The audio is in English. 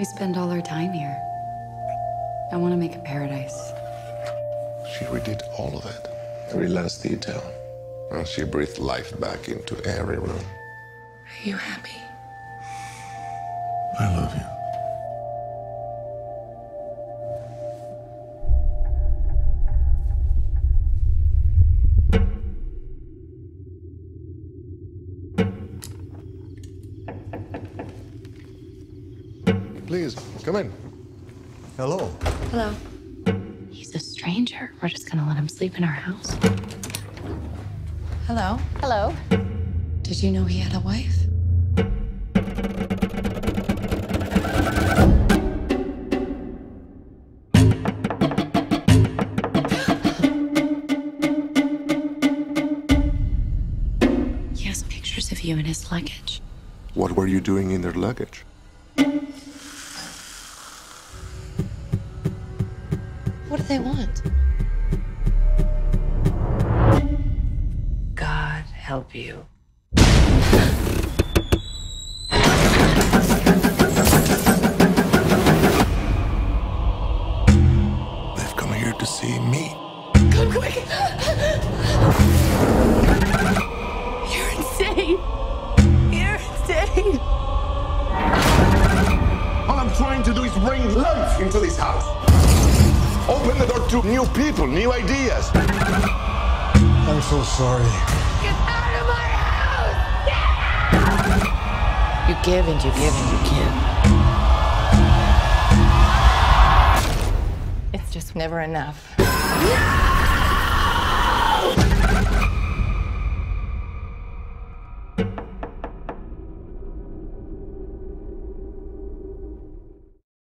We spend all our time here. I want to make a paradise. She redid all of it, every last detail. And she breathed life back into every room. Are you happy? I love you. Please, come in. Hello. Hello. He's a stranger. We're just gonna let him sleep in our house. Hello. Hello. Did you know he had a wife? He has pictures of you in his luggage. What were you doing in their luggage? What do they want? God help you. They've come here to see me. Come quick! You're insane. You're insane. All I'm trying to do is bring life into this house. Open the door to new people, new ideas. I'm so sorry. Get out of my house! You give and you give and you give. It's just never enough.